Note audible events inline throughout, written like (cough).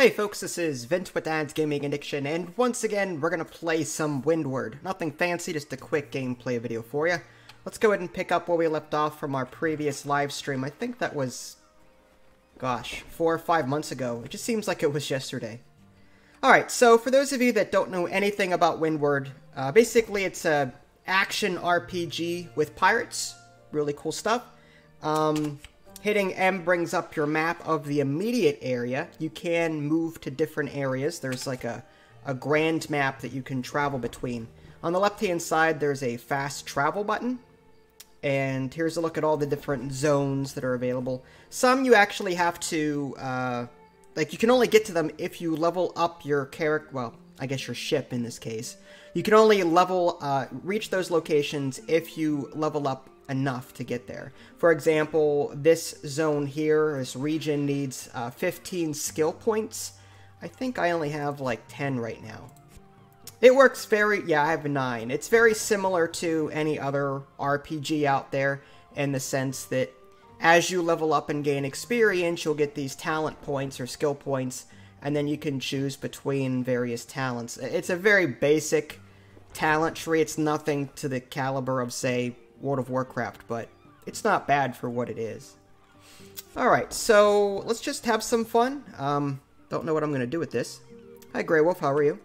Hey folks, this is Vince with Dad's Gaming Addiction, and once again, we're gonna play some Windward. Nothing fancy, just a quick gameplay video for you. Let's go ahead and pick up where we left off from our previous live stream. I think that was, gosh, four or five months ago. It just seems like it was yesterday. Alright, so for those of you that don't know anything about Windward, uh, basically it's a action RPG with pirates. Really cool stuff. Um, Hitting M brings up your map of the immediate area. You can move to different areas. There's like a, a grand map that you can travel between. On the left-hand side, there's a fast travel button. And here's a look at all the different zones that are available. Some you actually have to, uh, like, you can only get to them if you level up your character, well, I guess your ship in this case. You can only level, uh, reach those locations if you level up enough to get there. For example, this zone here, this region needs uh, 15 skill points. I think I only have like 10 right now. It works very, yeah, I have 9. It's very similar to any other RPG out there in the sense that as you level up and gain experience, you'll get these talent points or skill points, and then you can choose between various talents. It's a very basic talent tree. It's nothing to the caliber of, say, World of Warcraft, but it's not bad for what it is. Alright, so let's just have some fun. Um, don't know what I'm going to do with this. Hi, Grey Wolf, how are you?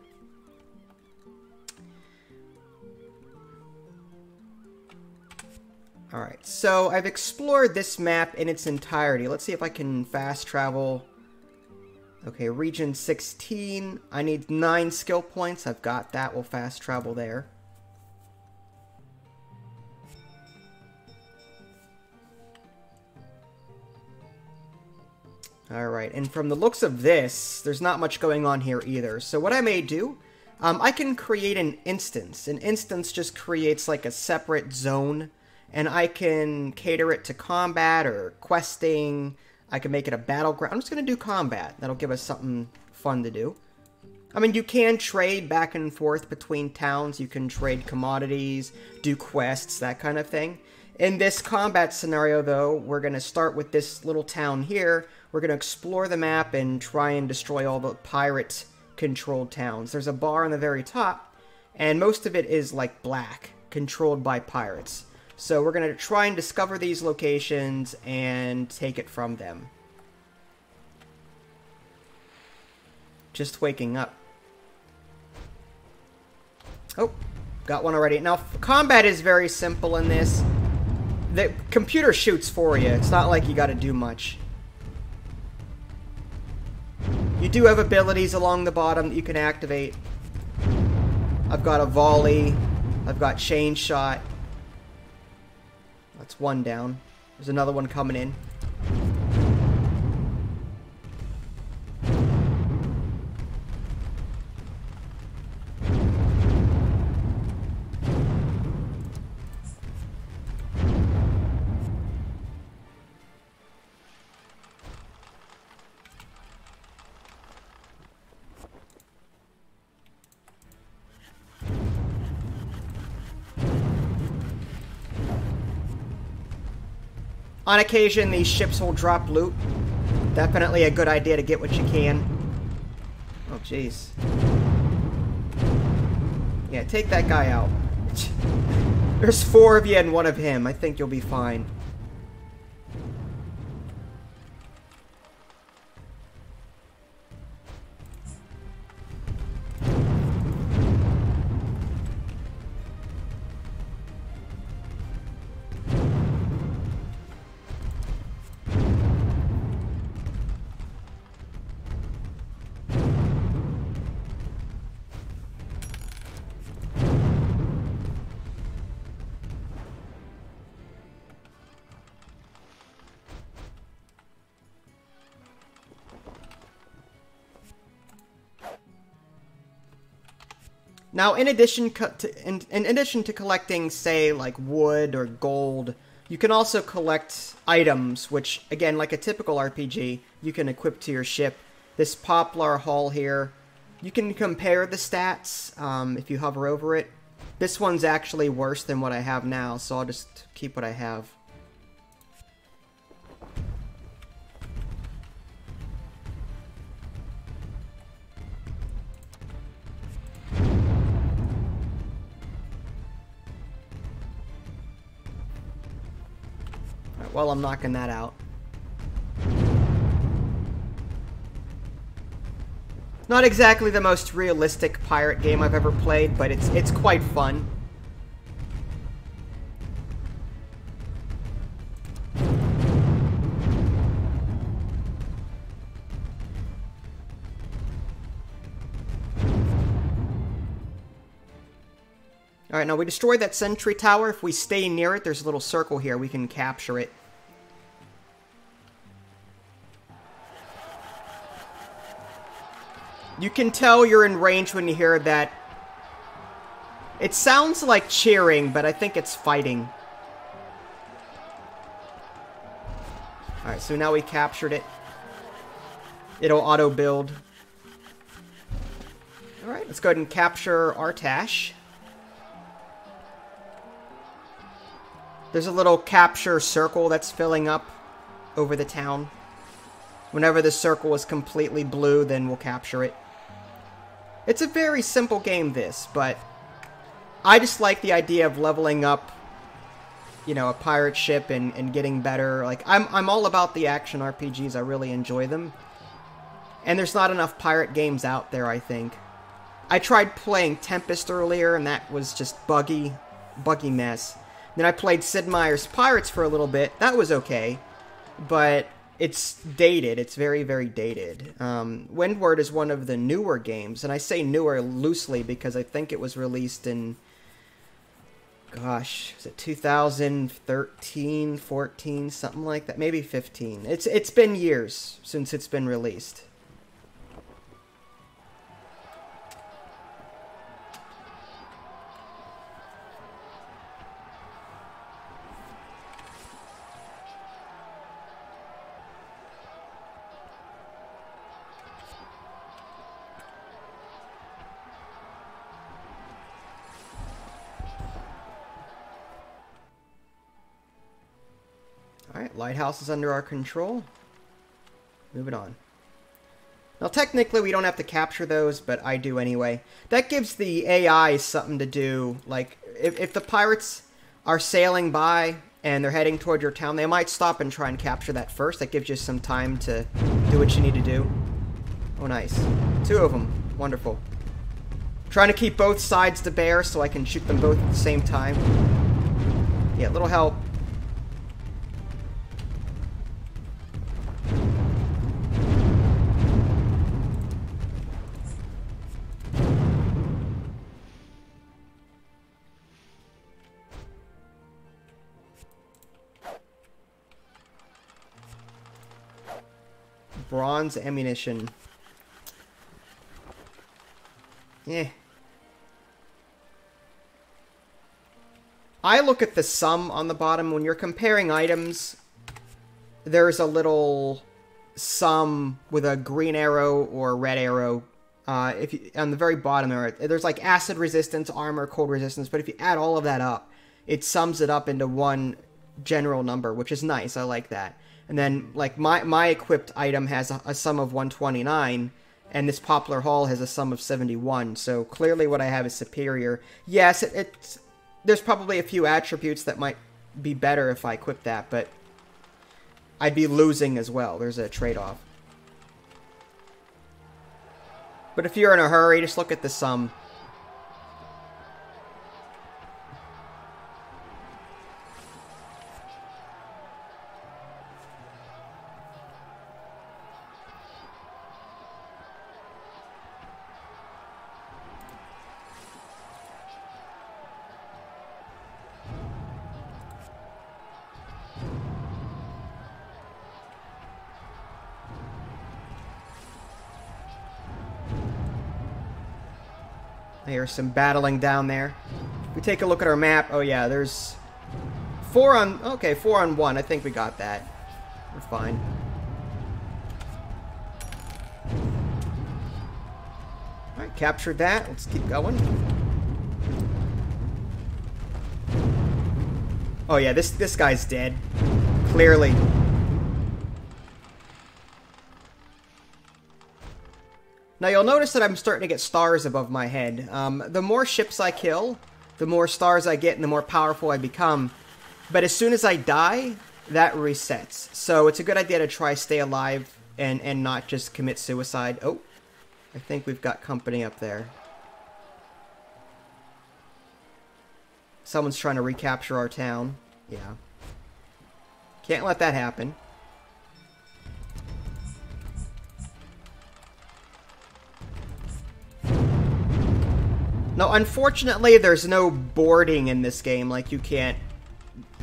Alright, so I've explored this map in its entirety. Let's see if I can fast travel. Okay, region 16. I need 9 skill points. I've got that. We'll fast travel there. Alright, and from the looks of this, there's not much going on here either. So what I may do, um, I can create an instance. An instance just creates like a separate zone, and I can cater it to combat or questing. I can make it a battleground. I'm just going to do combat. That'll give us something fun to do. I mean, you can trade back and forth between towns. You can trade commodities, do quests, that kind of thing. In this combat scenario, though, we're going to start with this little town here, we're going to explore the map and try and destroy all the pirate-controlled towns. There's a bar on the very top, and most of it is, like, black, controlled by pirates. So we're going to try and discover these locations and take it from them. Just waking up. Oh, got one already. Now, combat is very simple in this. The computer shoots for you. It's not like you got to do much. You do have abilities along the bottom that you can activate. I've got a volley. I've got chain shot. That's one down. There's another one coming in. On occasion, these ships will drop loot. Definitely a good idea to get what you can. Oh, jeez. Yeah, take that guy out. (laughs) There's four of you and one of him. I think you'll be fine. Now, in addition to in, in addition to collecting, say, like wood or gold, you can also collect items, which, again, like a typical RPG, you can equip to your ship. This Poplar Hull here, you can compare the stats um, if you hover over it. This one's actually worse than what I have now, so I'll just keep what I have. I'm knocking that out. Not exactly the most realistic pirate game I've ever played, but it's it's quite fun. Alright, now we destroyed that sentry tower. If we stay near it, there's a little circle here. We can capture it. You can tell you're in range when you hear that. It sounds like cheering, but I think it's fighting. Alright, so now we captured it. It'll auto-build. Alright, let's go ahead and capture Artash. There's a little capture circle that's filling up over the town. Whenever the circle is completely blue, then we'll capture it. It's a very simple game, this, but I just like the idea of leveling up, you know, a pirate ship and, and getting better. Like, I'm, I'm all about the action RPGs. I really enjoy them. And there's not enough pirate games out there, I think. I tried playing Tempest earlier, and that was just buggy, buggy mess. Then I played Sid Meier's Pirates for a little bit. That was okay. But it's dated. It's very, very dated. Um, Windward is one of the newer games, and I say newer loosely because I think it was released in, gosh, is it 2013, 14, something like that? Maybe 15. It's it's been years since it's been released. Lighthouse is under our control. Moving on. Now, technically, we don't have to capture those, but I do anyway. That gives the AI something to do. Like, if, if the pirates are sailing by and they're heading toward your town, they might stop and try and capture that first. That gives you some time to do what you need to do. Oh, nice. Two of them. Wonderful. Trying to keep both sides to bear so I can shoot them both at the same time. Yeah, little help. Bronze ammunition. Yeah. I look at the sum on the bottom. When you're comparing items, there's a little sum with a green arrow or a red arrow. Uh, if you, on the very bottom there, there's like acid resistance, armor, cold resistance. But if you add all of that up, it sums it up into one general number, which is nice. I like that. And then, like, my, my equipped item has a, a sum of 129, and this Poplar Hull has a sum of 71, so clearly what I have is superior. Yes, it, it's... There's probably a few attributes that might be better if I equip that, but I'd be losing as well. There's a trade-off. But if you're in a hurry, just look at the sum. There's some battling down there. If we take a look at our map, oh yeah, there's four on, okay, four on one. I think we got that. We're fine. Alright, captured that. Let's keep going. Oh yeah, this this guy's dead. Clearly. Now you'll notice that I'm starting to get stars above my head. Um, the more ships I kill, the more stars I get and the more powerful I become. But as soon as I die, that resets. So it's a good idea to try stay alive and, and not just commit suicide. Oh, I think we've got company up there. Someone's trying to recapture our town. Yeah. Can't let that happen. No, unfortunately, there's no boarding in this game. Like, you can't...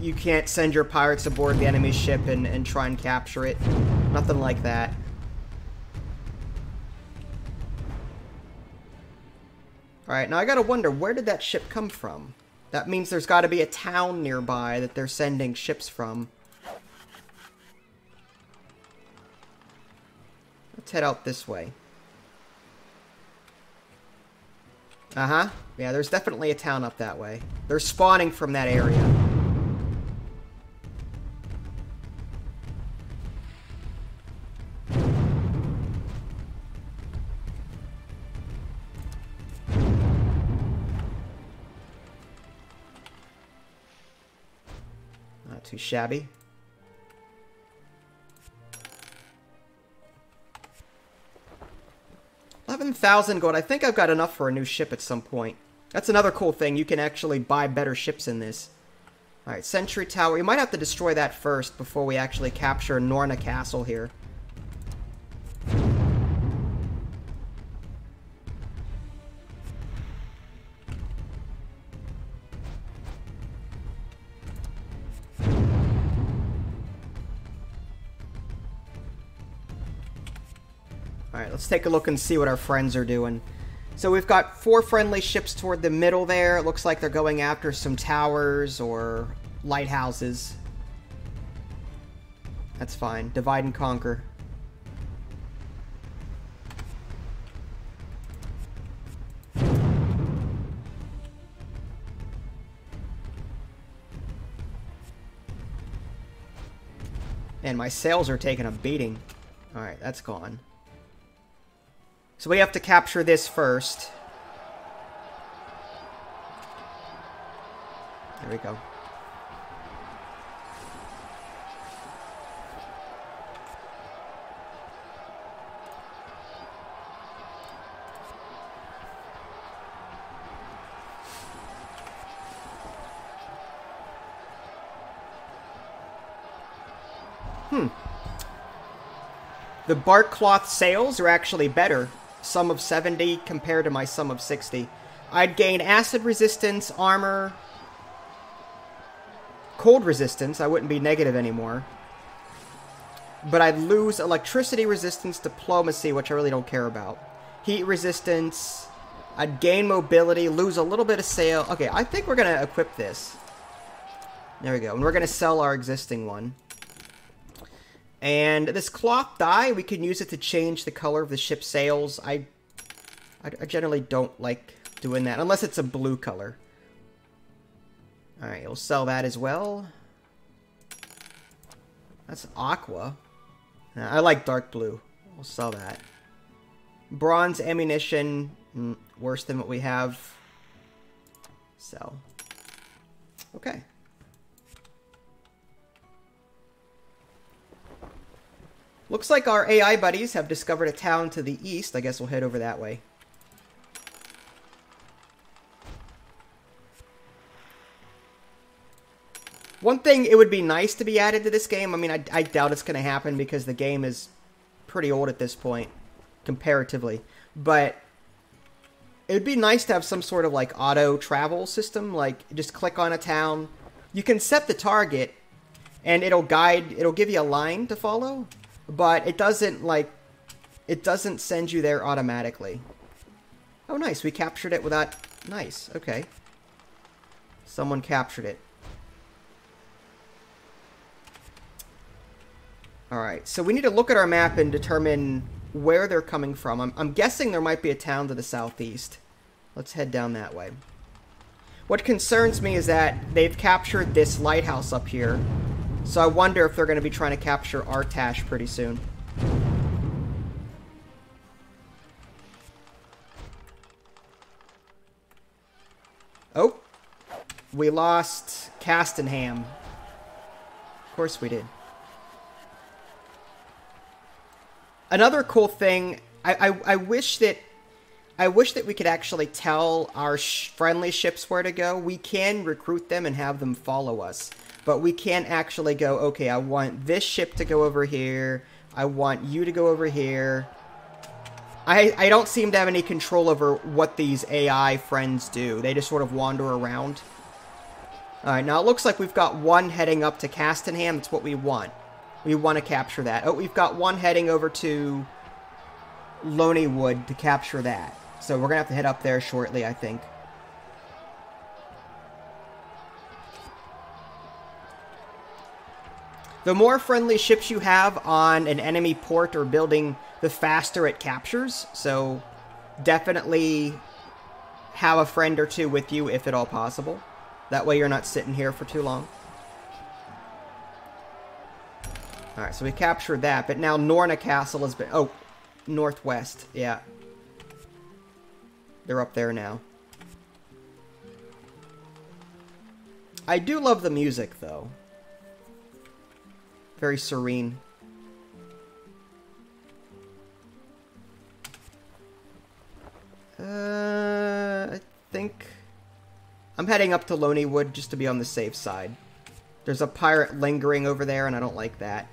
You can't send your pirates aboard the enemy ship and, and try and capture it. Nothing like that. Alright, now I gotta wonder, where did that ship come from? That means there's gotta be a town nearby that they're sending ships from. Let's head out this way. Uh-huh. Yeah, there's definitely a town up that way. They're spawning from that area. Not too shabby. 11,000 gold. I think I've got enough for a new ship at some point. That's another cool thing. You can actually buy better ships in this. Alright, Sentry Tower. We might have to destroy that first before we actually capture Norna Castle here. Let's take a look and see what our friends are doing. So we've got four friendly ships toward the middle there. It looks like they're going after some towers or lighthouses. That's fine. Divide and conquer. And my sails are taking a beating. Alright, that's gone. So we have to capture this first. There we go. Hmm. The bark cloth sails are actually better sum of 70 compared to my sum of 60. I'd gain acid resistance, armor, cold resistance. I wouldn't be negative anymore. But I'd lose electricity resistance, diplomacy, which I really don't care about. Heat resistance. I'd gain mobility, lose a little bit of sale. Okay, I think we're going to equip this. There we go. And we're going to sell our existing one. And this cloth dye, we can use it to change the color of the ship's sails. I, I, generally don't like doing that, unless it's a blue color. Alright, we'll sell that as well. That's aqua. I like dark blue. We'll sell that. Bronze ammunition, mm, worse than what we have. Sell. Okay. Looks like our AI buddies have discovered a town to the east. I guess we'll head over that way. One thing it would be nice to be added to this game, I mean, I, I doubt it's going to happen because the game is pretty old at this point, comparatively. But it would be nice to have some sort of like auto travel system, like just click on a town. You can set the target and it'll guide, it'll give you a line to follow but it doesn't like it doesn't send you there automatically. Oh, nice. We captured it without... Nice. Okay. Someone captured it. Alright, so we need to look at our map and determine where they're coming from. I'm, I'm guessing there might be a town to the southeast. Let's head down that way. What concerns me is that they've captured this lighthouse up here, so I wonder if they're going to be trying to capture Artash pretty soon. Oh. We lost Castenham. Of course we did. Another cool thing, I, I, I wish that I wish that we could actually tell our sh friendly ships where to go. We can recruit them and have them follow us, but we can't actually go, okay, I want this ship to go over here. I want you to go over here. I, I don't seem to have any control over what these AI friends do. They just sort of wander around. Alright, now it looks like we've got one heading up to Castenham. That's what we want. We want to capture that. Oh, we've got one heading over to Loneywood to capture that. So we're going to have to head up there shortly, I think. The more friendly ships you have on an enemy port or building, the faster it captures. So definitely have a friend or two with you if at all possible. That way you're not sitting here for too long. Alright, so we captured that, but now Norna Castle has been... Oh, northwest, yeah. They're up there now. I do love the music, though. Very serene. Uh, I think... I'm heading up to Loneywood just to be on the safe side. There's a pirate lingering over there, and I don't like that.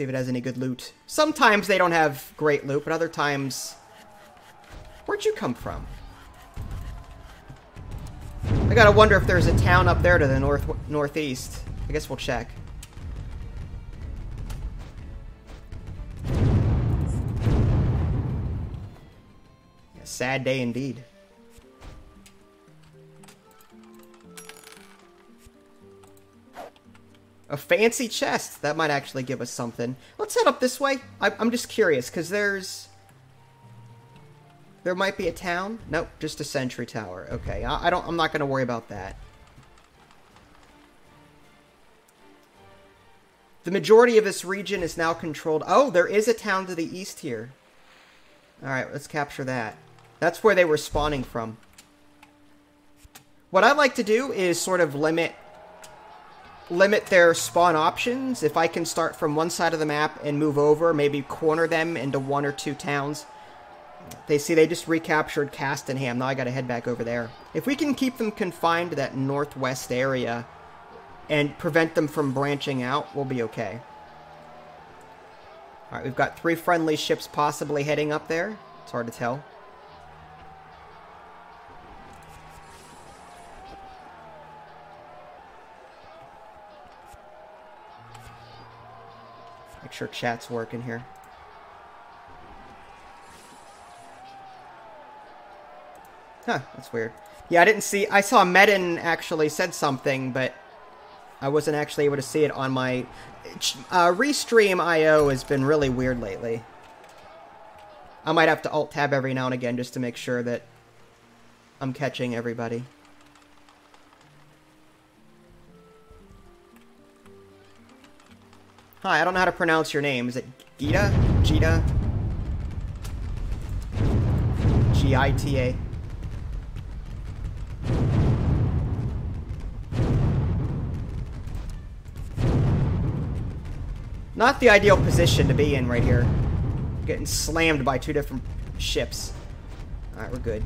See if it has any good loot. Sometimes they don't have great loot, but other times... Where'd you come from? I gotta wonder if there's a town up there to the north northeast. I guess we'll check. Sad day indeed. A fancy chest. That might actually give us something. Let's head up this way. I, am just curious, because there's... There might be a town? Nope, just a sentry tower. Okay, I, I don't... I'm not going to worry about that. The majority of this region is now controlled... Oh, there is a town to the east here. Alright, let's capture that. That's where they were spawning from. What I'd like to do is sort of limit limit their spawn options. If I can start from one side of the map and move over, maybe corner them into one or two towns. They see they just recaptured Castenham. Now I gotta head back over there. If we can keep them confined to that northwest area and prevent them from branching out, we'll be okay. Alright, we've got three friendly ships possibly heading up there. It's hard to tell. Make sure chat's working here. Huh, that's weird. Yeah, I didn't see... I saw Medin actually said something, but I wasn't actually able to see it on my... Uh, Restream IO has been really weird lately. I might have to alt-tab every now and again just to make sure that I'm catching everybody. Hi, I don't know how to pronounce your name. Is it Gita? Gita? G-I-T-A. Not the ideal position to be in right here. Getting slammed by two different ships. Alright, we're good.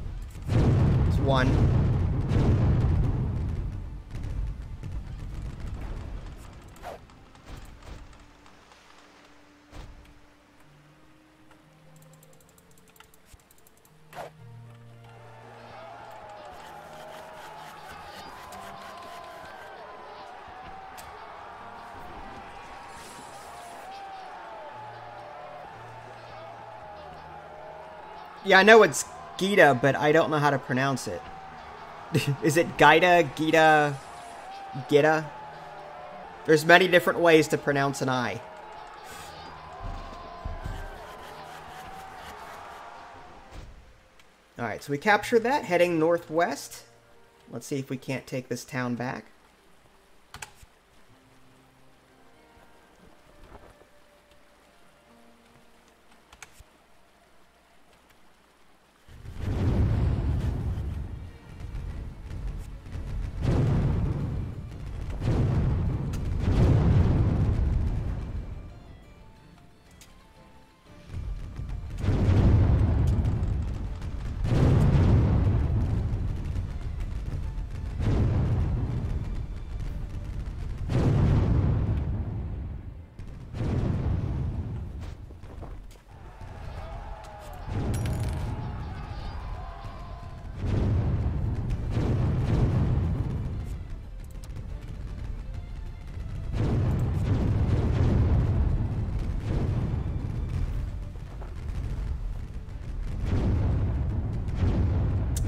It's one. Yeah, I know it's Gita, but I don't know how to pronounce it. (laughs) Is it Gaida, Gita, Gita? There's many different ways to pronounce an I. Alright, so we captured that, heading northwest. Let's see if we can't take this town back.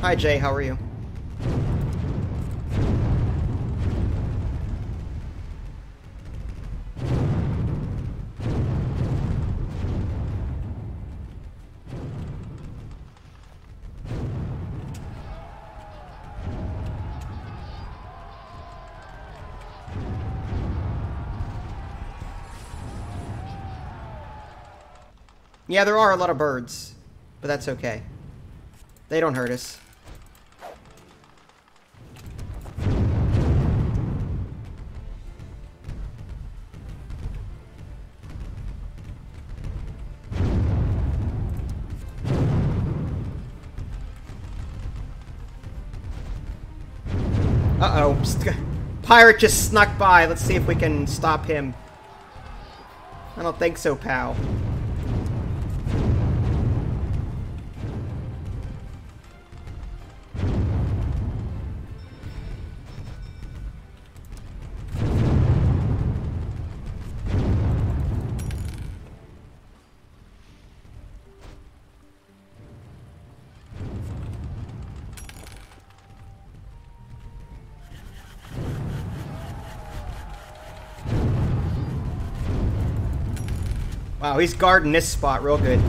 Hi, Jay. How are you? Yeah, there are a lot of birds, but that's okay. They don't hurt us. Pirate just snuck by. Let's see if we can stop him. I don't think so, pal. He's guarding this spot real good.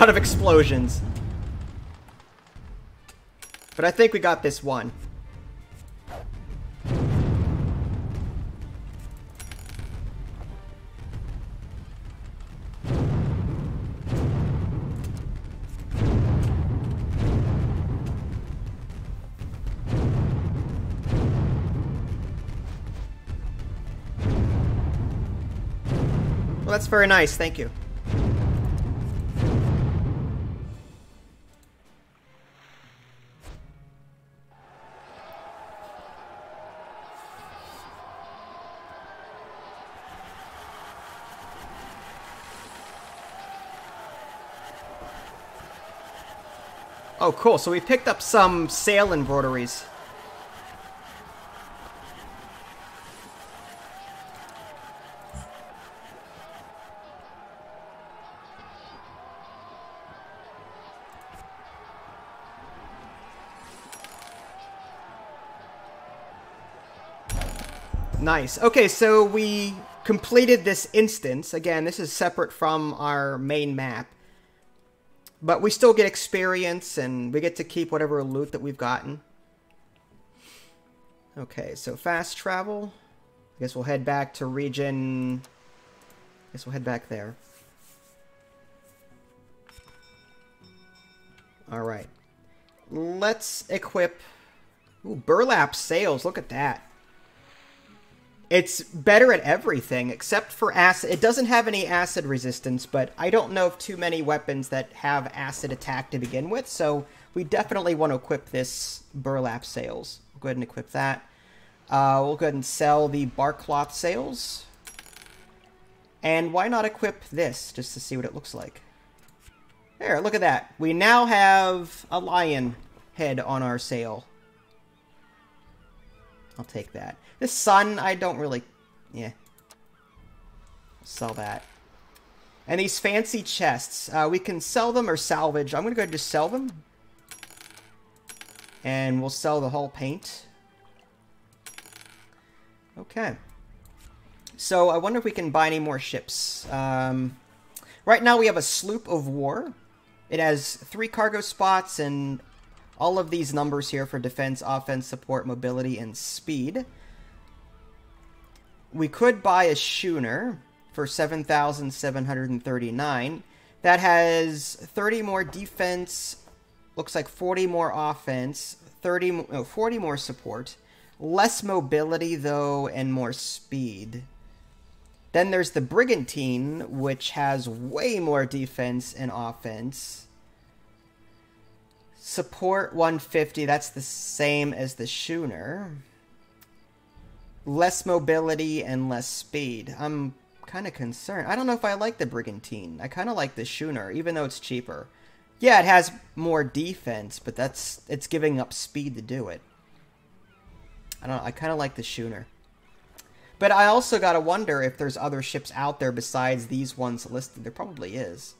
Lot of explosions. But I think we got this one. Well, that's very nice, thank you. Oh, cool. So we picked up some sail embroideries. Nice. Okay, so we completed this instance. Again, this is separate from our main map. But we still get experience, and we get to keep whatever loot that we've gotten. Okay, so fast travel. I guess we'll head back to region... I guess we'll head back there. Alright. Let's equip... Ooh, burlap sails, look at that. It's better at everything except for acid. It doesn't have any acid resistance, but I don't know of too many weapons that have acid attack to begin with, so we definitely want to equip this burlap sails. We'll go ahead and equip that. Uh, we'll go ahead and sell the bark cloth sails. And why not equip this, just to see what it looks like. There, look at that. We now have a lion head on our sail. I'll take that. This sun, I don't really... Yeah. Sell that. And these fancy chests, uh, we can sell them or salvage. I'm going to go ahead and just sell them. And we'll sell the hull paint. Okay. So I wonder if we can buy any more ships. Um, right now we have a sloop of war. It has three cargo spots and all of these numbers here for defense, offense, support, mobility, and speed. We could buy a schooner for 7,739. That has 30 more defense, looks like 40 more offense, 30 no, 40 more support, less mobility though and more speed. Then there's the Brigantine, which has way more defense and offense. Support 150, that's the same as the Schooner. Less mobility and less speed. I'm kind of concerned. I don't know if I like the Brigantine. I kind of like the Schooner, even though it's cheaper. Yeah, it has more defense, but that's it's giving up speed to do it. I don't know, I kind of like the Schooner. But I also gotta wonder if there's other ships out there besides these ones listed. There probably is.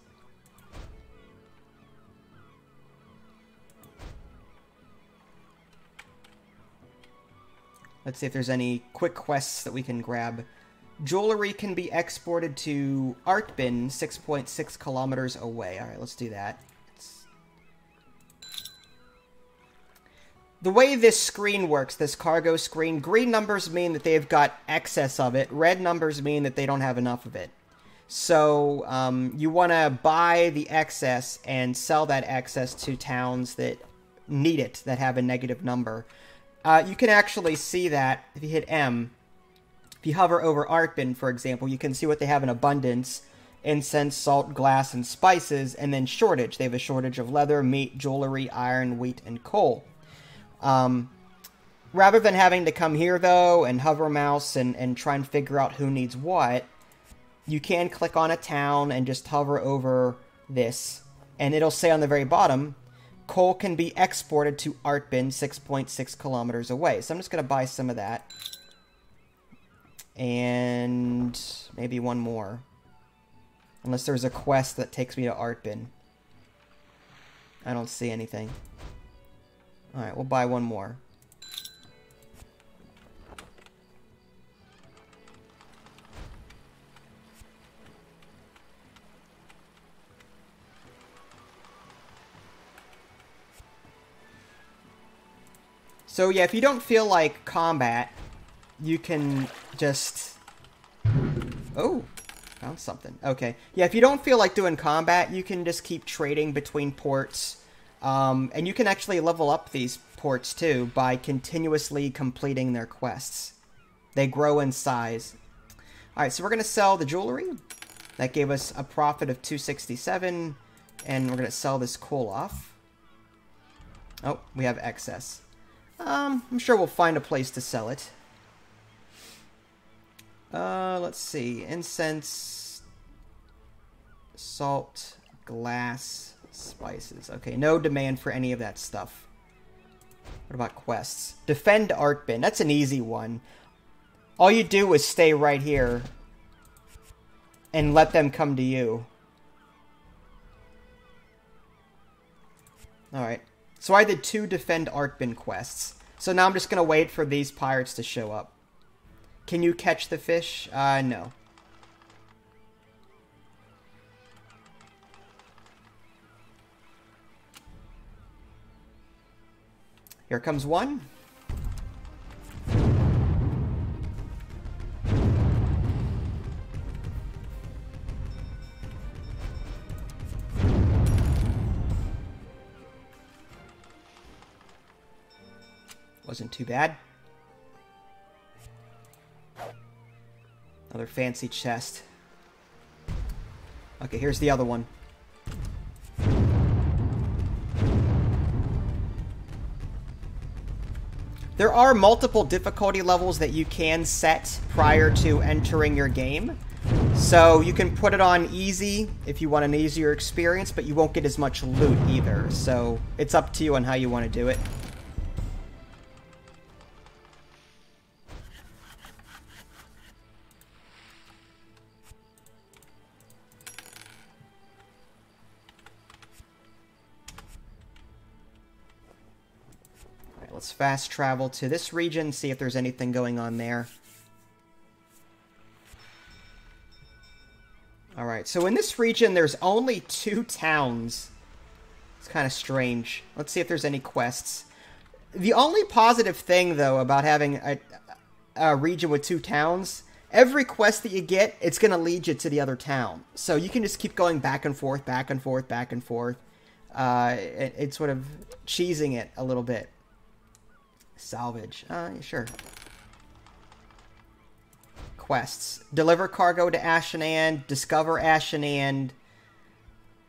Let's see if there's any quick quests that we can grab. Jewelry can be exported to Artbin, 6.6 kilometers away. Alright, let's do that. The way this screen works, this cargo screen, green numbers mean that they've got excess of it. Red numbers mean that they don't have enough of it. So um, you want to buy the excess and sell that excess to towns that need it, that have a negative number. Uh, you can actually see that if you hit M. If you hover over Artbin, for example, you can see what they have in abundance incense, salt, glass, and spices, and then shortage. They have a shortage of leather, meat, jewelry, iron, wheat, and coal. Um, rather than having to come here, though, and hover mouse and, and try and figure out who needs what, you can click on a town and just hover over this, and it'll say on the very bottom, coal can be exported to Artbin 6.6 kilometers away. So I'm just going to buy some of that. And maybe one more. Unless there's a quest that takes me to Artbin. I don't see anything. Alright, we'll buy one more. So yeah, if you don't feel like combat, you can just... Oh, found something. Okay. Yeah, if you don't feel like doing combat, you can just keep trading between ports. Um, and you can actually level up these ports too by continuously completing their quests. They grow in size. Alright, so we're going to sell the jewelry. That gave us a profit of 267. And we're going to sell this coal off. Oh, we have excess. Um, I'm sure we'll find a place to sell it. Uh, let's see. Incense, salt, glass, spices. Okay, no demand for any of that stuff. What about quests? Defend Artbin. That's an easy one. All you do is stay right here and let them come to you. Alright. So I did two Defend Artbin quests. So now I'm just going to wait for these pirates to show up. Can you catch the fish? Uh, no. Here comes one. Wasn't too bad. Another fancy chest. Okay, here's the other one. There are multiple difficulty levels that you can set prior to entering your game. So you can put it on easy if you want an easier experience, but you won't get as much loot either. So it's up to you on how you want to do it. Fast travel to this region, see if there's anything going on there. Alright, so in this region, there's only two towns. It's kind of strange. Let's see if there's any quests. The only positive thing, though, about having a, a region with two towns, every quest that you get, it's going to lead you to the other town. So you can just keep going back and forth, back and forth, back and forth. Uh, it, it's sort of cheesing it a little bit. Salvage. Uh, sure quests. Deliver cargo to Ashenand, discover Ashenand,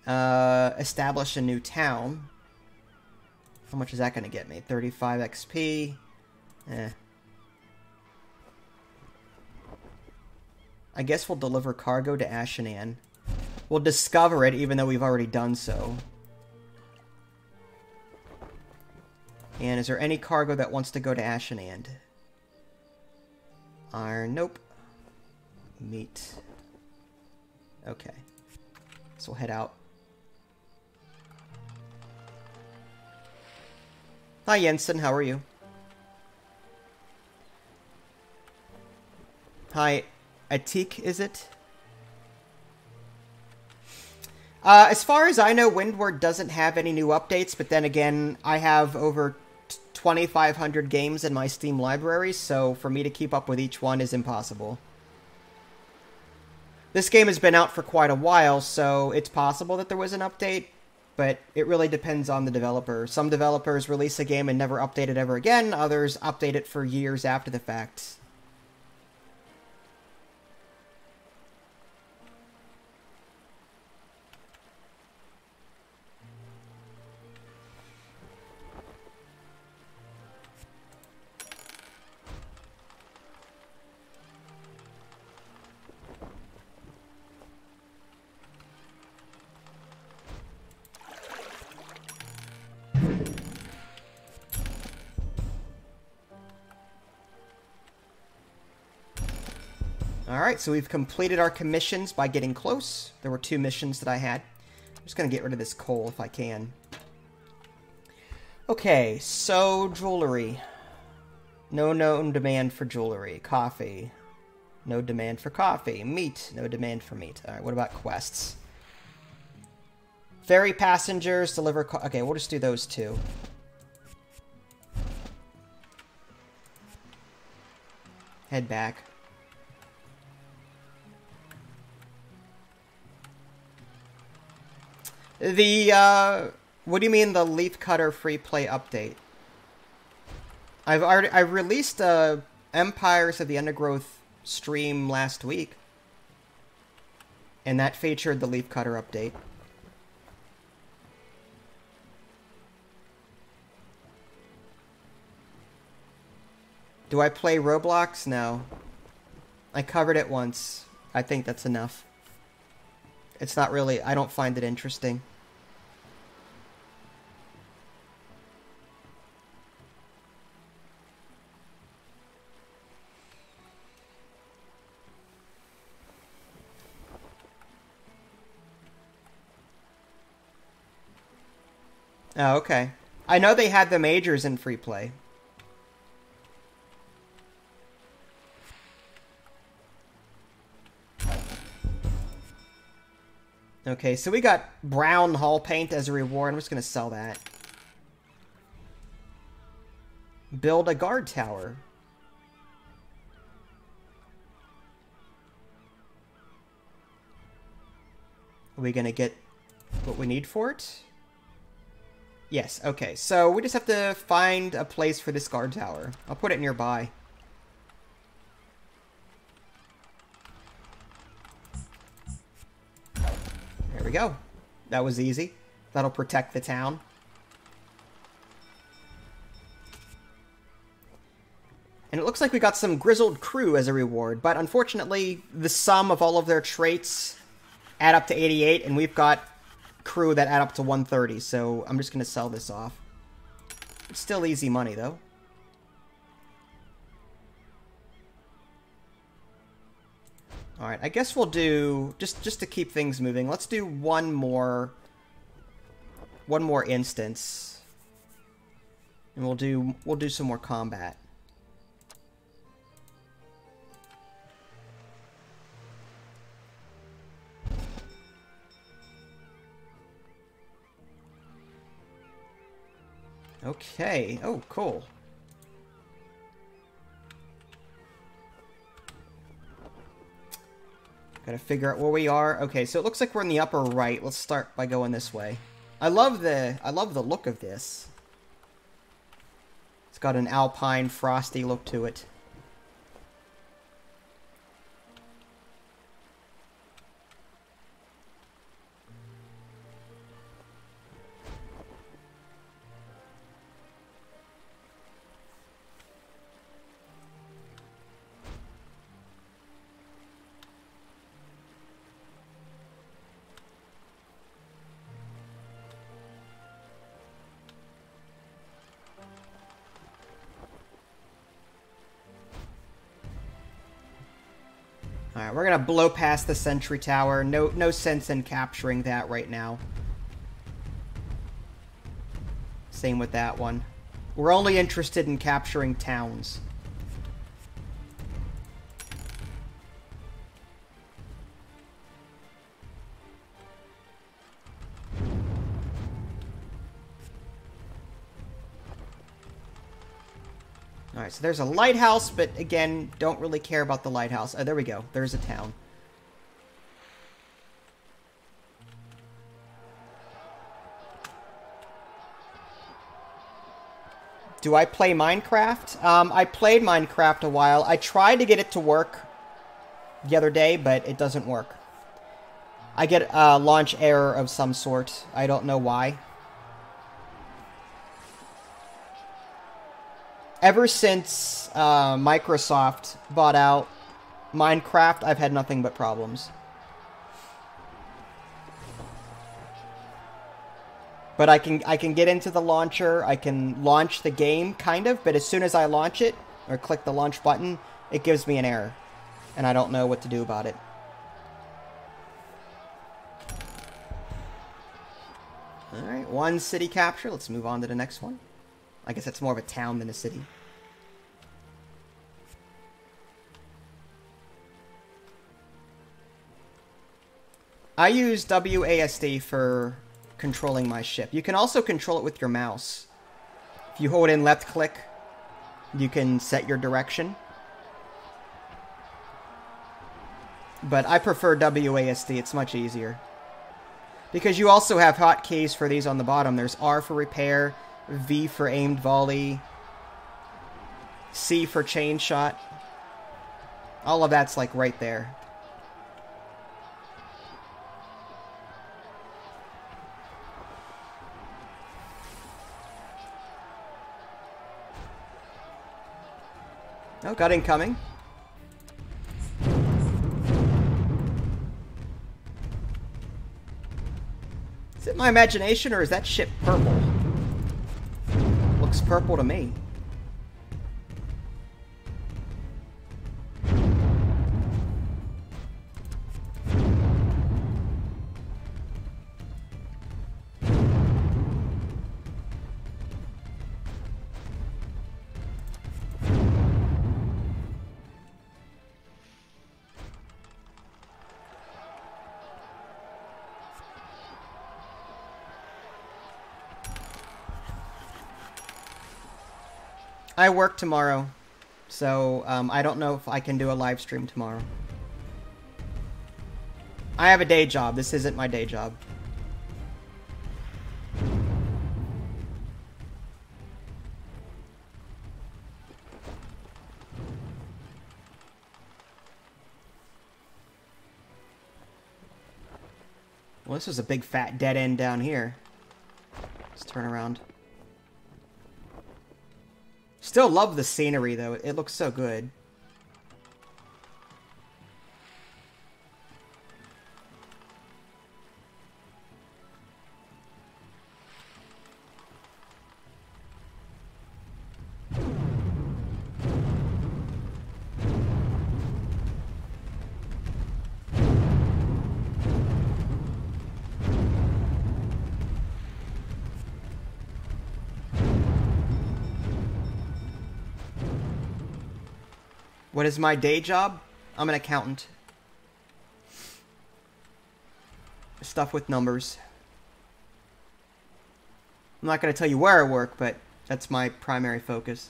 uh, establish a new town. How much is that going to get me? 35 XP. Eh. I guess we'll deliver cargo to Ashenand. We'll discover it, even though we've already done so. And is there any cargo that wants to go to Ashenand? Iron, nope meat. Okay. So we'll head out. Hi Jensen, how are you? Hi, Atik, is it? Uh, as far as I know, Windward doesn't have any new updates, but then again, I have over 2,500 games in my Steam library, so for me to keep up with each one is impossible. This game has been out for quite a while, so it's possible that there was an update, but it really depends on the developer. Some developers release a game and never update it ever again, others update it for years after the fact. Alright, so we've completed our commissions by getting close. There were two missions that I had. I'm just going to get rid of this coal if I can. Okay, so jewelry. No known demand for jewelry. Coffee. No demand for coffee. Meat. No demand for meat. Alright, what about quests? Ferry passengers, deliver... okay, we'll just do those two. Head back. The, uh, what do you mean the Leaf Cutter free play update? I've already, I released, uh, Empires of the Undergrowth stream last week. And that featured the Leaf Cutter update. Do I play Roblox? No. I covered it once. I think that's enough. It's not really, I don't find it interesting. Oh, okay. I know they had the majors in free play. Okay, so we got brown hull paint as a reward. I'm just going to sell that. Build a guard tower. Are we going to get what we need for it? Yes, okay. So we just have to find a place for this guard tower. I'll put it nearby. We go. That was easy. That'll protect the town. And it looks like we got some grizzled crew as a reward, but unfortunately, the sum of all of their traits add up to 88, and we've got crew that add up to 130, so I'm just going to sell this off. It's still easy money, though. Alright, I guess we'll do, just, just to keep things moving, let's do one more, one more instance. And we'll do, we'll do some more combat. Okay. Oh, cool. Gotta figure out where we are. Okay, so it looks like we're in the upper right. Let's start by going this way. I love the I love the look of this. It's got an alpine, frosty look to it. Blow past the sentry tower. No no sense in capturing that right now. Same with that one. We're only interested in capturing towns. So there's a lighthouse, but again, don't really care about the lighthouse. Oh, there we go. There's a town. Do I play Minecraft? Um, I played Minecraft a while. I tried to get it to work the other day, but it doesn't work. I get a launch error of some sort. I don't know why. Ever since uh, Microsoft bought out Minecraft, I've had nothing but problems. But I can I can get into the launcher, I can launch the game, kind of, but as soon as I launch it, or click the launch button, it gives me an error. And I don't know what to do about it. Alright, one city capture. Let's move on to the next one. I guess it's more of a town than a city. I use WASD for controlling my ship. You can also control it with your mouse. If you hold in left click, you can set your direction. But I prefer WASD, it's much easier. Because you also have hotkeys for these on the bottom. There's R for repair, V for aimed volley, C for chain shot. All of that's like right there. Oh, got incoming. Is it my imagination or is that ship purple? Looks purple to me. I work tomorrow, so um, I don't know if I can do a live stream tomorrow. I have a day job. This isn't my day job. Well, this is a big fat dead end down here. Let's turn around. Still love the scenery, though. It looks so good. What is my day job? I'm an accountant. Stuff with numbers. I'm not going to tell you where I work, but that's my primary focus.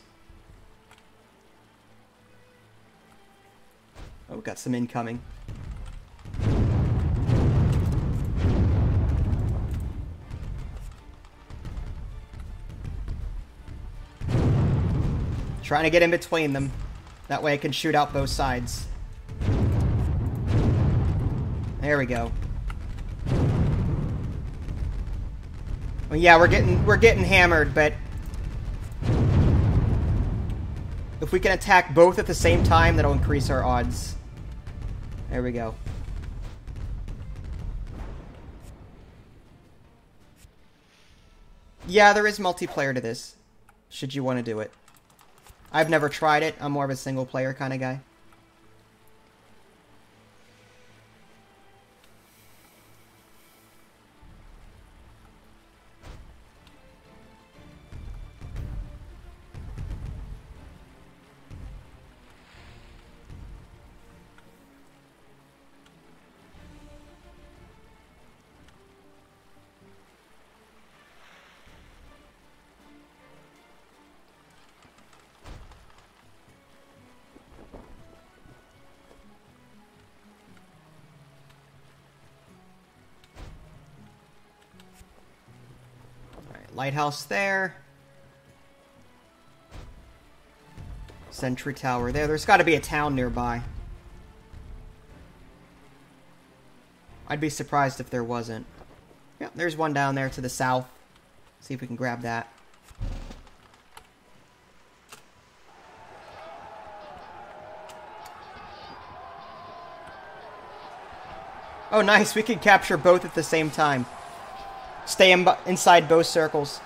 Oh, got some incoming. Trying to get in between them. That way I can shoot out both sides. There we go. Well, yeah, we're getting we're getting hammered, but if we can attack both at the same time, that'll increase our odds. There we go. Yeah, there is multiplayer to this, should you want to do it. I've never tried it. I'm more of a single player kind of guy. Lighthouse there. Sentry tower there. There's got to be a town nearby. I'd be surprised if there wasn't. Yep, there's one down there to the south. See if we can grab that. Oh, nice. We can capture both at the same time. Stay in, inside both circles.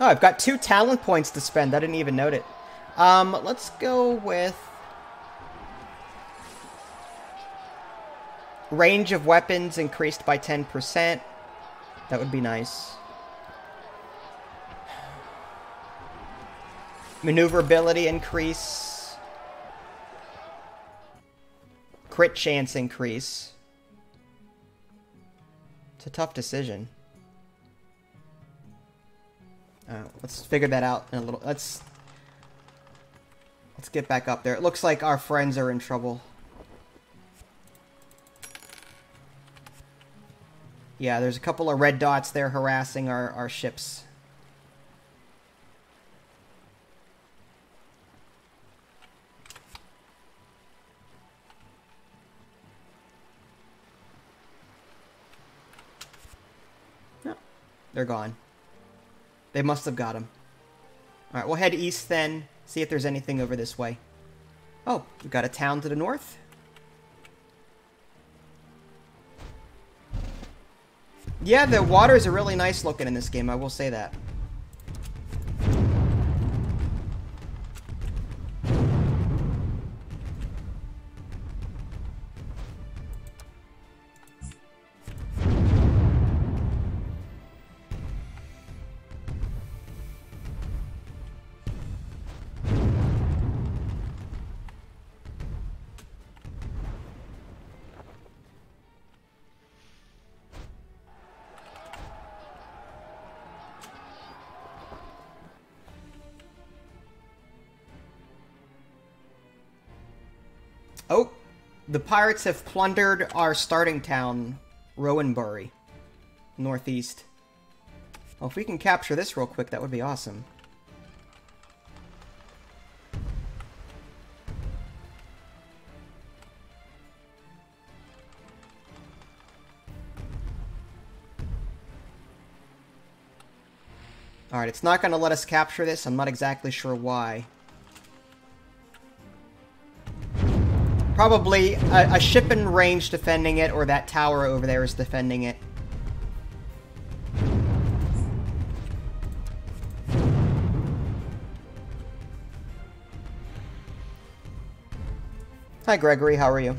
Oh, I've got two talent points to spend. I didn't even note it. Um, let's go with Range of weapons increased by 10%. That would be nice. Maneuverability increase. Crit chance increase. It's a tough decision. Uh, let's figure that out in a little. Let's let's get back up there. It looks like our friends are in trouble. Yeah, there's a couple of red dots there harassing our, our ships. No, they're gone. They must have got him. Alright, we'll head east then, see if there's anything over this way. Oh, we've got a town to the north. Yeah, the waters are really nice looking in this game, I will say that. Oh, the pirates have plundered our starting town, Rowanbury, northeast. Well, if we can capture this real quick, that would be awesome. Alright, it's not going to let us capture this. I'm not exactly sure why. Probably a, a, ship in range defending it, or that tower over there is defending it. Hi, Gregory. How are you?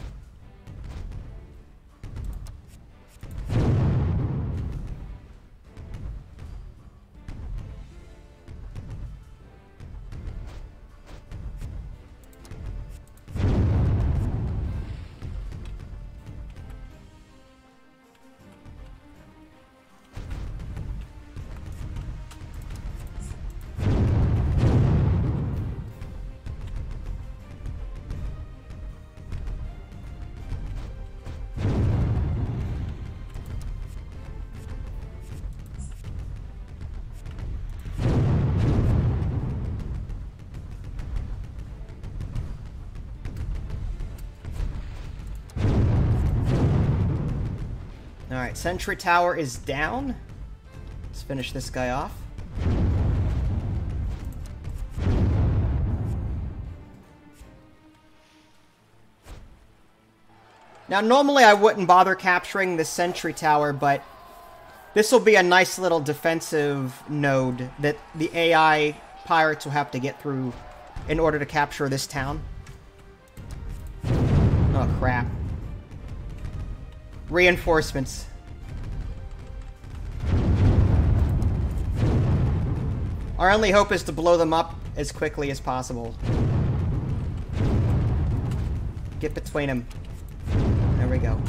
Alright, Sentry Tower is down. Let's finish this guy off. Now, normally I wouldn't bother capturing the Sentry Tower, but this will be a nice little defensive node that the AI pirates will have to get through in order to capture this town. Oh, crap. Reinforcements. Our only hope is to blow them up as quickly as possible. Get between them. There we go.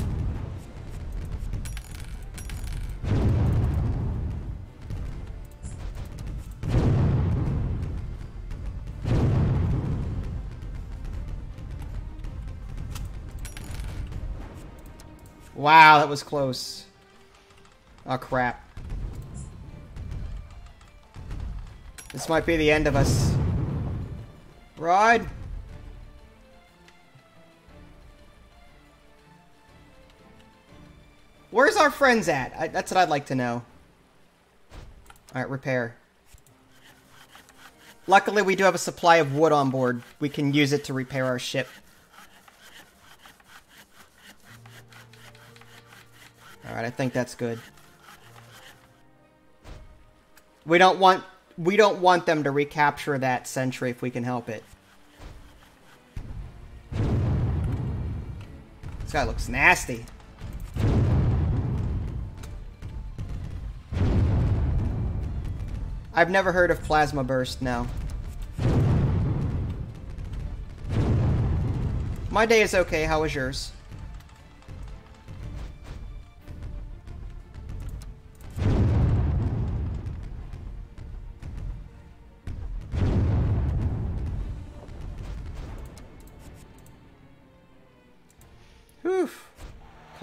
Wow, that was close. Oh, crap. This might be the end of us. Ride! Where's our friends at? I, that's what I'd like to know. Alright, repair. Luckily, we do have a supply of wood on board. We can use it to repair our ship. Alright, I think that's good. We don't want we don't want them to recapture that sentry if we can help it. This guy looks nasty. I've never heard of Plasma Burst, no. My day is okay, how was yours?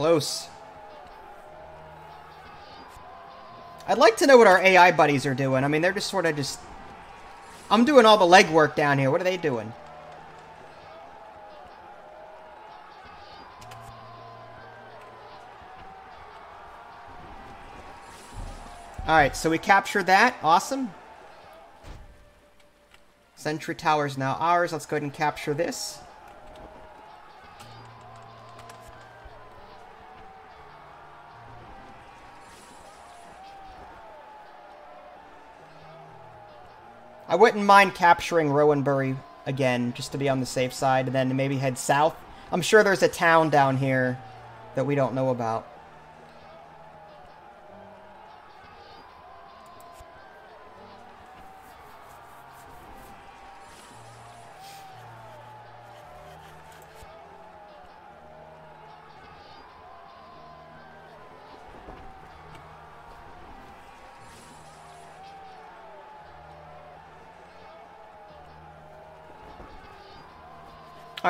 Close. I'd like to know what our AI buddies are doing. I mean, they're just sort of just... I'm doing all the legwork down here. What are they doing? Alright, so we captured that. Awesome. Sentry Tower's now ours. Let's go ahead and capture this. I wouldn't mind capturing Rowanbury again, just to be on the safe side, and then maybe head south. I'm sure there's a town down here that we don't know about.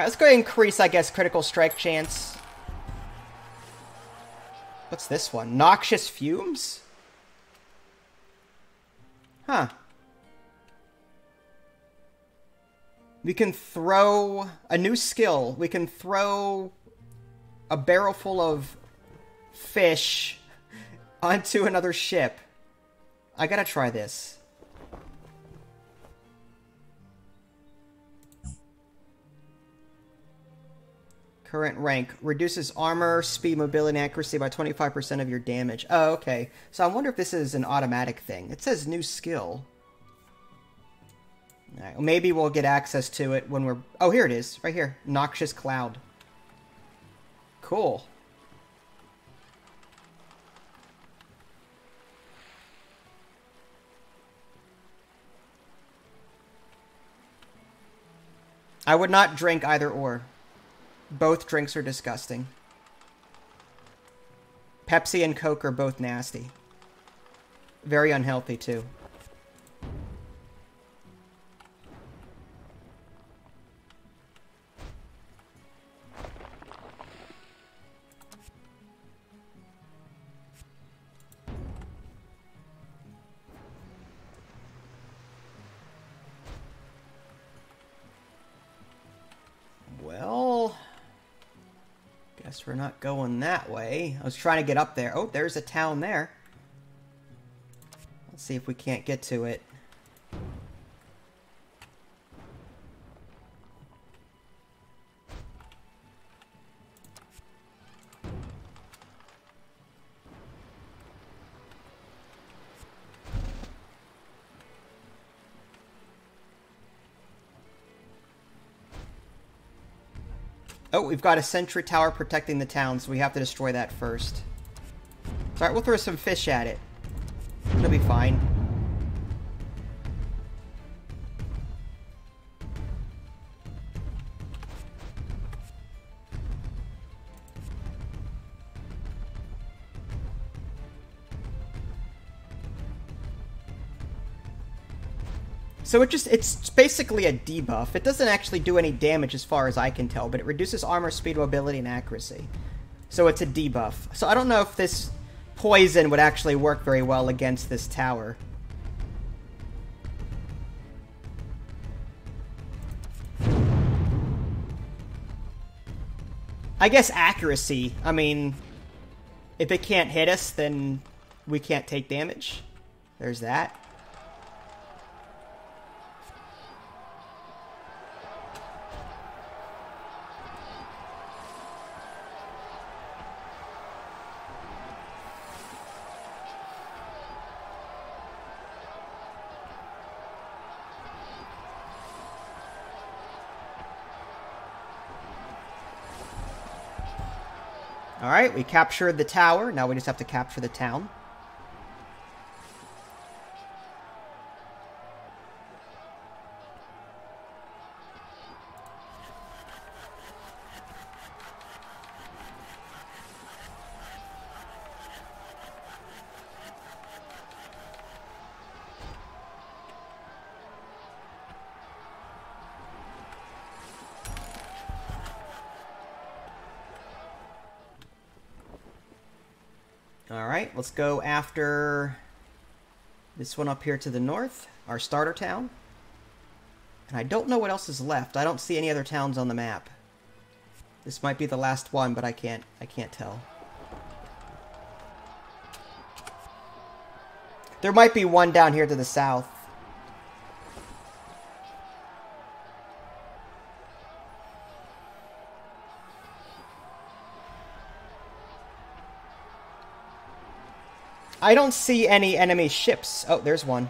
Let's go increase, I guess, critical strike chance. What's this one? Noxious fumes? Huh. We can throw a new skill. We can throw a barrel full of fish (laughs) onto another ship. I gotta try this. Current rank. Reduces armor, speed, mobility, and accuracy by 25% of your damage. Oh, okay. So I wonder if this is an automatic thing. It says new skill. Well, maybe we'll get access to it when we're... Oh, here it is. Right here. Noxious Cloud. Cool. I would not drink either or. Both drinks are disgusting. Pepsi and Coke are both nasty. Very unhealthy, too. Guess we're not going that way. I was trying to get up there. Oh, there's a town there. Let's see if we can't get to it. Oh, we've got a sentry tower protecting the town, so we have to destroy that first. Alright, we'll throw some fish at it. It'll be fine. So it just, it's basically a debuff. It doesn't actually do any damage as far as I can tell, but it reduces armor, speed, mobility, and accuracy. So it's a debuff. So I don't know if this poison would actually work very well against this tower. I guess accuracy. I mean, if it can't hit us, then we can't take damage. There's that. Alright, we captured the tower. Now we just have to capture the town. Alright, let's go after this one up here to the north, our starter town. And I don't know what else is left. I don't see any other towns on the map. This might be the last one, but I can't I can't tell. There might be one down here to the south. I don't see any enemy ships. Oh, there's one.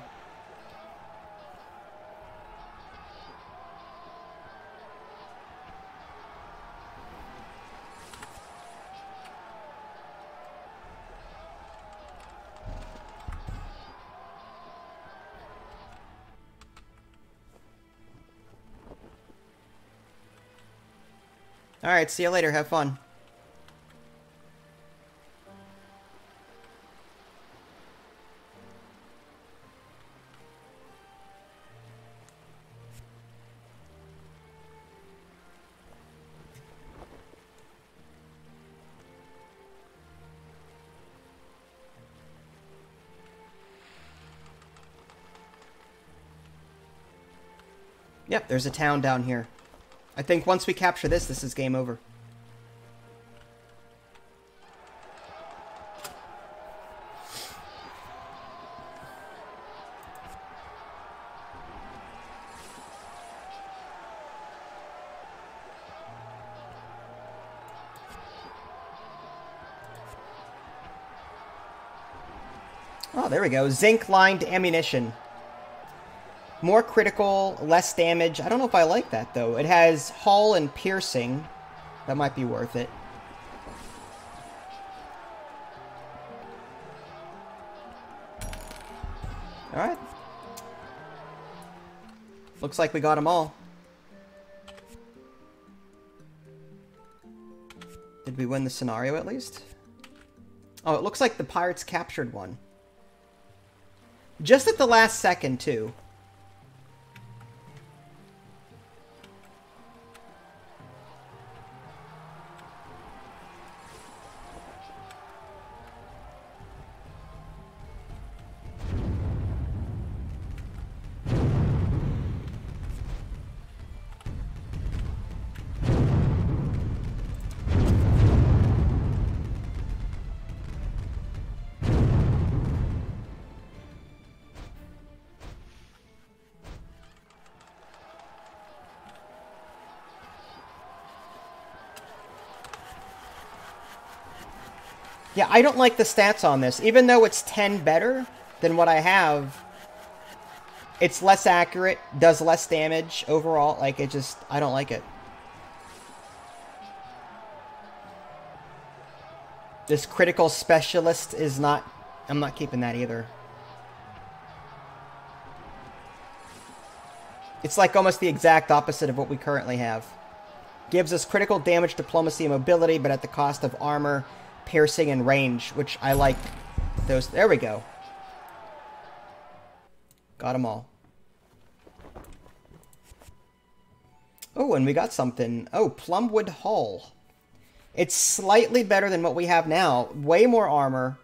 Alright, see you later. Have fun. There's a town down here. I think once we capture this, this is game over. Oh, there we go. Zinc-lined ammunition. More critical, less damage. I don't know if I like that, though. It has hull and piercing. That might be worth it. Alright. Looks like we got them all. Did we win the scenario, at least? Oh, it looks like the pirates captured one. Just at the last second, too. Yeah, I don't like the stats on this. Even though it's 10 better than what I have, it's less accurate, does less damage overall. Like, it just, I don't like it. This critical specialist is not, I'm not keeping that either. It's like almost the exact opposite of what we currently have. Gives us critical damage, diplomacy, and mobility, but at the cost of armor piercing and range, which I like those. There we go. Got them all. Oh, and we got something. Oh, Plumwood Hull. It's slightly better than what we have now. Way more armor.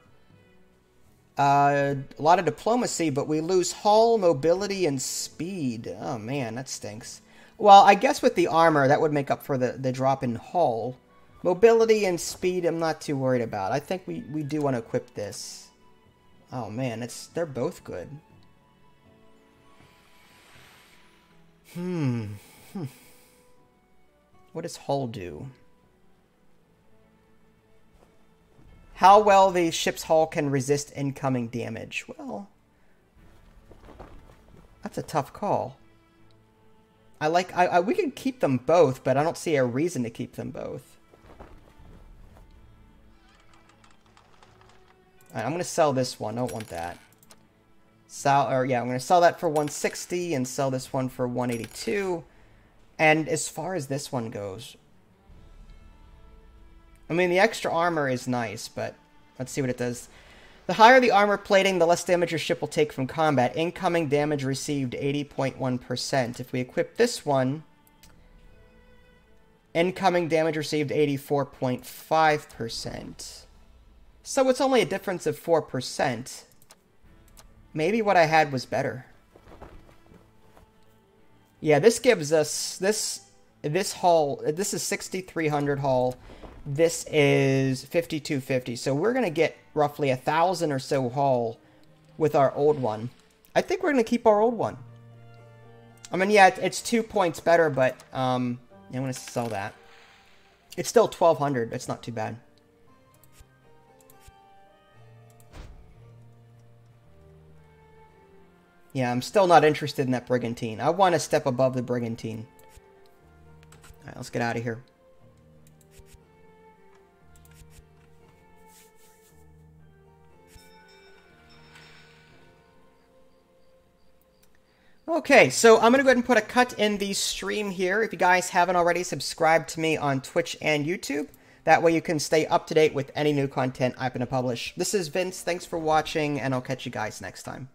Uh, a lot of diplomacy, but we lose hull, mobility, and speed. Oh, man, that stinks. Well, I guess with the armor, that would make up for the, the drop in hull. Mobility and speed, I'm not too worried about. I think we, we do want to equip this. Oh man, it's they're both good. Hmm. hmm. What does hull do? How well the ship's hull can resist incoming damage. Well, that's a tough call. I like I, I we can keep them both, but I don't see a reason to keep them both. I'm going to sell this one. I don't want that. Sell, or yeah, I'm going to sell that for 160 and sell this one for 182. And as far as this one goes, I mean, the extra armor is nice, but let's see what it does. The higher the armor plating, the less damage your ship will take from combat. Incoming damage received 80.1%. If we equip this one, incoming damage received 84.5%. So it's only a difference of 4%. Maybe what I had was better. Yeah, this gives us this this hull. This is 6300 hull. This is 5250. So we're gonna get roughly a thousand or so hull with our old one. I think we're gonna keep our old one. I mean, yeah, it's two points better, but um, I'm gonna sell that. It's still 1200. It's not too bad. Yeah, I'm still not interested in that Brigantine. I want to step above the Brigantine. Alright, let's get out of here. Okay, so I'm going to go ahead and put a cut in the stream here. If you guys haven't already, subscribe to me on Twitch and YouTube. That way you can stay up to date with any new content I'm going to publish. This is Vince. Thanks for watching, and I'll catch you guys next time.